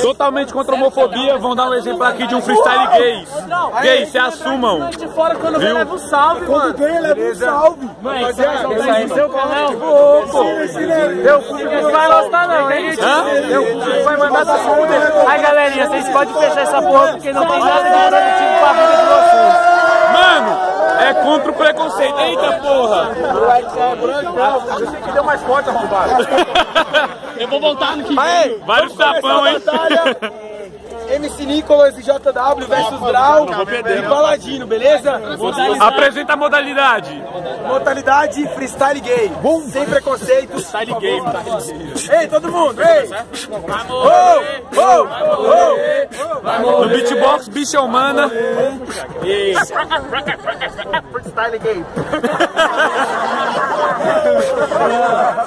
Totalmente contra a homofobia, vão dar um exemplo aqui de um freestyle gay. Gay, se assumam. De fora quando Viu? vem leva um salve, mano. Quem leva um salve? Mãe, você vai seu canal? Vou, pô. Meu público não vai gostar não, hein? Hã? Meu público vai mandar essa fuder. Ai, galerinha, vocês podem fechar essa porra porque não tem nada de produtivo pra vida de vocês. Mano, é contra o preconceito. Eita porra! Você que deu mais forte, arrombado. Eu vou voltar no que Aí, Vários tapão, hein? MC Nicolas e JW versus Draw e Paladino, beleza? Apresenta a modalidade. Modalidade freestyle gay. Sem preconceito. Freestyle game. Ei, todo mundo, ei! Oh, oh, oh, No beatbox, bicha humana. Freestyle gay.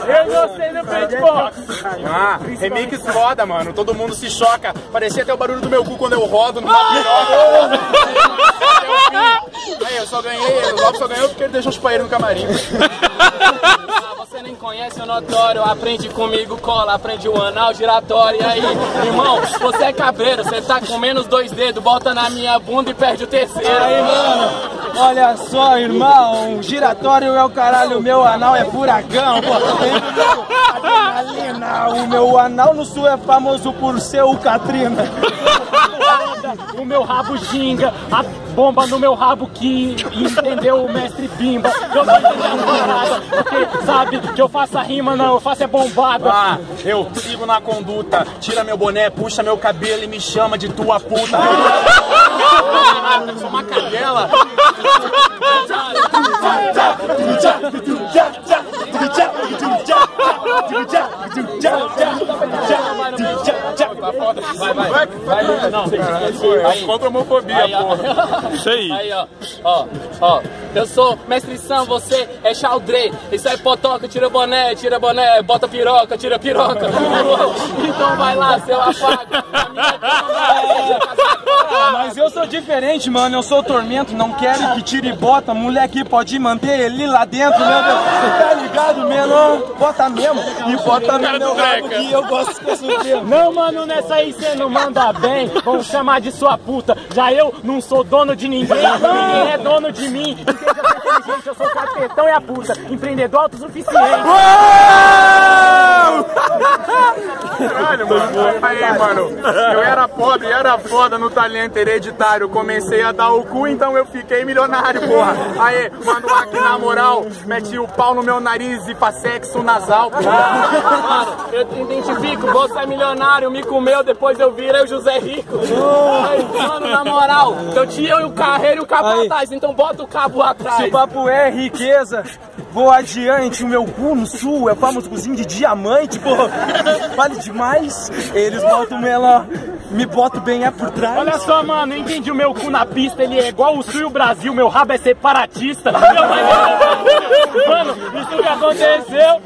Eu gostei do beatbox. Ah, remix foda, mano. Todo mundo se choca. Parecia até o barulho do meu cu quando eu rodo no piroca. Eu só ganhei, o Lobo só ganhou porque ele deixou os paeiros no camarim. Ah, você nem conhece o notório, aprende comigo, cola, aprende o anal giratório. E aí, irmão, você é cabreiro, você tá com menos dois dedos, bota na minha bunda e perde o terceiro. Aí, mano, olha só, irmão, giratório é o caralho, o meu anal é furacão, pô. Adrenalina, o meu anal no sul é famoso por ser o Katrina. O meu rabo ginga, a bomba no meu rabo que entendeu o mestre Bimba. Eu vou entender a parada, porque sabe que eu faço a rima, não, eu faço é bombada. Ah, eu sigo na conduta. Tira meu boné, puxa meu cabelo e me chama de tua puta. Eu sou uma cadela. Vai, vai, vai, não, aí, Contra a homofobia, aí, ó. porra. Isso aí. Aí, ó, ó, ó. Eu sou mestre Sam, você é Chaldre. Isso é potoca, tira boné, tira boné, bota piroca, tira piroca. então vai lá, seu afago. A minha cama Ah, mas eu sou diferente, mano. Eu sou tormento, não quero que tire bota. Moleque pode manter ele lá dentro, meu Deus. Ligado, menor? Bota mesmo. E bota Cara meu do rabo que eu gosto mesmo. Não, mano, nessa aí cê não manda bem. Vão chamar de sua puta. Já eu não sou dono de ninguém. Ninguém é dono de mim. Inteligente, eu sou capetão e a puta. Empreendedor autossuficiente. Caralho, mano. Aí, mano, eu era pobre, era foda no talento hereditário. Comecei a dar o cu, então eu fiquei milionário, porra. Aí, mano, aqui na moral, meti o pau no meu nariz e faz sexo nasal. Mano, eu te identifico, você é milionário, me comeu, depois eu virei o José Rico. Ai, mano, na moral, eu tinha o carreiro e o capataz, então bota o cabo Se atrás. o papo é riqueza, vou adiante. O meu cu no sul é famoso cozinho de diamante, pô. Vale demais. Eles botam melhor, me boto bem é por trás. Olha só, mano, entendi o meu cu na pista, ele é igual o Sul e o Brasil, meu rabo é separatista. Mano, isso que aconteceu.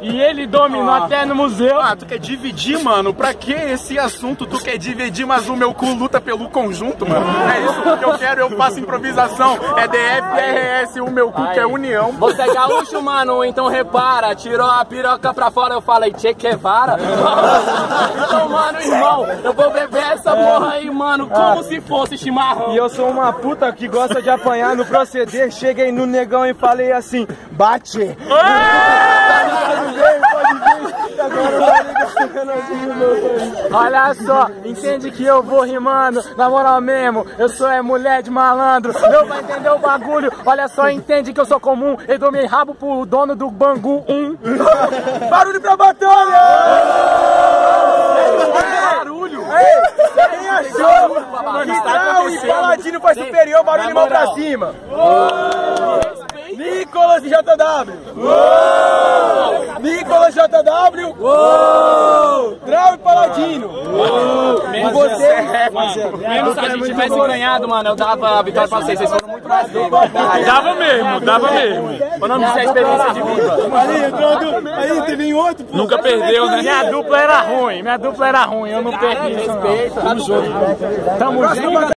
E ele dominou até no museu. Ah, tu quer dividir, mano? Pra que esse assunto? Tu quer dividir, mas o meu cu luta pelo conjunto, mano. É isso que eu quero, eu faço improvisação. É DF, RS, o meu cu que é união. Você é gaúcho, mano, então repara. Tirou a piroca pra fora, eu falei, Che Guevara. Então, mano, irmão, eu vou beber essa porra aí, mano, como se fosse chimarrão. E eu sou uma puta que gosta de apanhar no proceder. Cheguei no negão e falei assim: bate. Pode ver, pode ver. Agora tá ligado, meu Olha só, entende que eu vou rimando, na moral mesmo, eu sou é mulher de malandro, não vai entender o bagulho, olha só, entende que eu sou comum, eu dou meu rabo pro dono do Bangu 1. Barulho pra batalha! Barulho! Quem achou Grau e Paladino foi superior, barulho de mão pra cima? Nicolas e JW! Grau e Paladino! E você? Mesmo se a gente tivesse ganhado, mano, eu dava a vitória pra vocês, vocês foram muito mais duplos. Dava mesmo, dava mesmo. O nome disso é experiência de vida. Ali, entrando, aí teve outro, pô. Nunca perdeu, né? Minha dupla era ruim, minha dupla era ruim, eu não perdi. Respeito, tamo junto. Tamo junto.